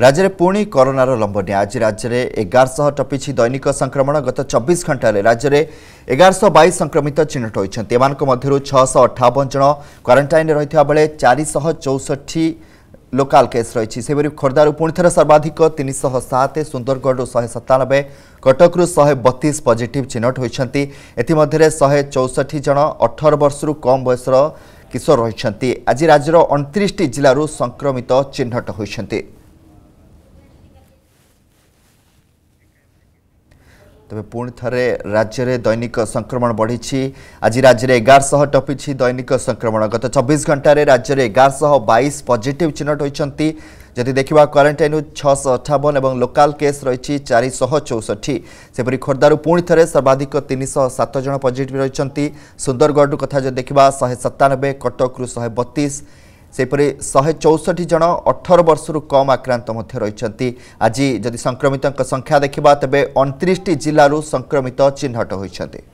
राज्य में पुणि करोनार लम्बनी आज राज्य में एगारश टपिन्छ दैनिक संक्रमण गत चबिस घन्टाले राज्यले एघारश बइस संक्रमित चिह्नट होती एमध्यु अठावन जन क्वरेन्टाइन रही बेले चारिश चौसठी लोकाल केस रही खोर्धार पुणि थे सर्वाधिक तीन शह सात सुंदरगढ़ शहे सतानबे कटकु शहे बतीस पजिट चिह्नट होती शहे चौसठ जन अठर वर्ष कम बयस किशोर रही आज राज्यर अणतीसटी जिलूर संक्रमित चिह्नट होती ତେବେ ପୁଣି ଥରେ ରାଜ୍ୟରେ ଦୈନିକ ସଂକ୍ରମଣ ବଢ଼ିଛି ଆଜି ରାଜ୍ୟରେ ଏଗାରଶହ ଟପିଛି ଦୈନିକ ସଂକ୍ରମଣ ଗତ ଚବିଶ ଘଣ୍ଟାରେ ରାଜ୍ୟରେ ଏଗାରଶହ ବାଇଶ ପଜିଟିଭ୍ ଚିହ୍ନଟ ହୋଇଛନ୍ତି ଯଦି ଦେଖିବା କ୍ୱାରେଣ୍ଟାଇନ୍ ଛଅଶହ ଅଠାବନ ଏବଂ ଲୋକାଲ୍ କେସ୍ ରହିଛି ଚାରିଶହ ଚଉଷଠି ସେପରି ଖୋର୍ଦ୍ଧାରୁ ପୁଣି ଥରେ ସର୍ବାଧିକ ତିନିଶହ ସାତ ଜଣ ପଜିଟିଭ୍ ରହିଛନ୍ତି ସୁନ୍ଦରଗଡ଼ରୁ କଥା ଯଦି ଦେଖିବା ଶହେ ସତାନବେ କଟକରୁ ଶହେ ବତିଶ ସେହିପରି ଶହେ ଚଉଷଠି ଜଣ ଅଠର ବର୍ଷରୁ କମ୍ ଆକ୍ରାନ୍ତ ମଧ୍ୟ ରହିଛନ୍ତି ଆଜି ଯଦି ସଂକ୍ରମିତଙ୍କ ସଂଖ୍ୟା ଦେଖିବା ତେବେ ଅଣତିରିଶଟି ଜିଲ୍ଲାରୁ ସଂକ୍ରମିତ ଚିହ୍ନଟ ହୋଇଛନ୍ତି